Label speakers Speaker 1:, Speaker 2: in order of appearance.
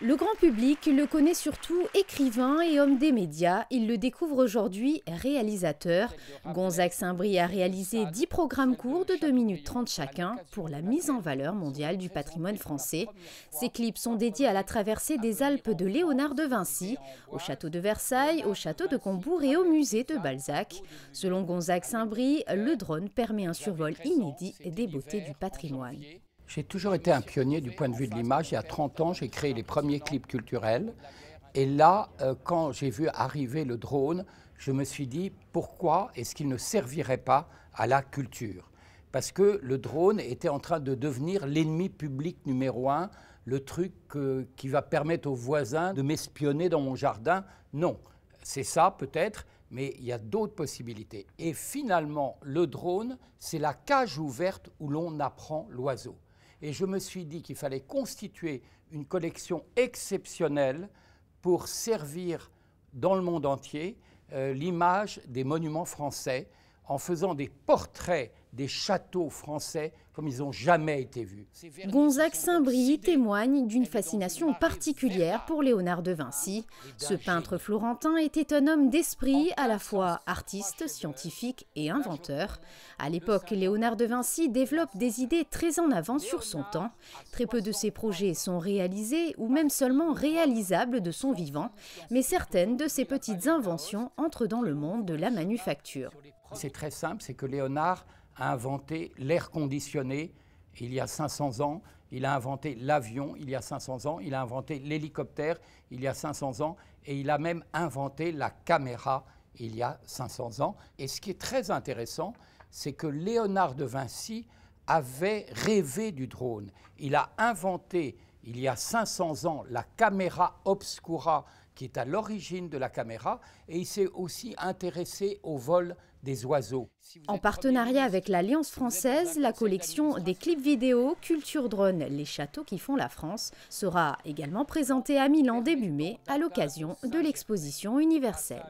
Speaker 1: Le grand public le connaît surtout écrivain et homme des médias. Il le découvre aujourd'hui réalisateur. Gonzague Saint-Brie a réalisé 10 programmes courts de 2 minutes 30 chacun pour la mise en valeur mondiale du patrimoine français. Ces clips sont dédiés à la traversée des Alpes de Léonard de Vinci, au château de Versailles, au château de Combourg et au musée de Balzac. Selon Gonzague Saint-Brie, le drone permet un survol inédit des beautés du patrimoine.
Speaker 2: J'ai toujours été un pionnier du point de vue de l'image. Il y a 30 ans, j'ai créé les premiers clips culturels. Et là, euh, quand j'ai vu arriver le drone, je me suis dit pourquoi est-ce qu'il ne servirait pas à la culture? Parce que le drone était en train de devenir l'ennemi public numéro un, le truc euh, qui va permettre aux voisins de m'espionner dans mon jardin. Non, c'est ça peut-être, mais il y a d'autres possibilités. Et finalement, le drone, c'est la cage ouverte où l'on apprend l'oiseau. Et je me suis dit qu'il fallait constituer une collection exceptionnelle pour servir dans le monde entier euh, l'image des monuments français en faisant des portraits des châteaux français comme ils n'ont jamais été vus.
Speaker 1: Gonzague Saint-Brie témoigne d'une fascination particulière pour Léonard de Vinci. Ce peintre florentin était un homme d'esprit, à la fois artiste, scientifique et inventeur. À l'époque, Léonard de Vinci développe des idées très en avance sur son temps. Très peu de ses projets sont réalisés ou même seulement réalisables de son vivant, mais certaines de ses petites inventions entrent dans le monde de la manufacture.
Speaker 2: C'est très simple, c'est que Léonard a inventé l'air conditionné il y a 500 ans, il a inventé l'avion il y a 500 ans, il a inventé l'hélicoptère il y a 500 ans, et il a même inventé la caméra il y a 500 ans. Et ce qui est très intéressant, c'est que Léonard de Vinci avait rêvé du drone. Il a inventé il y a 500 ans la caméra obscura qui est à l'origine de la caméra, et il s'est aussi intéressé au vol des oiseaux.
Speaker 1: En partenariat avec l'Alliance française, la collection des clips vidéo Culture Drone, les châteaux qui font la France, sera également présentée à Milan début mai à l'occasion de l'exposition universelle.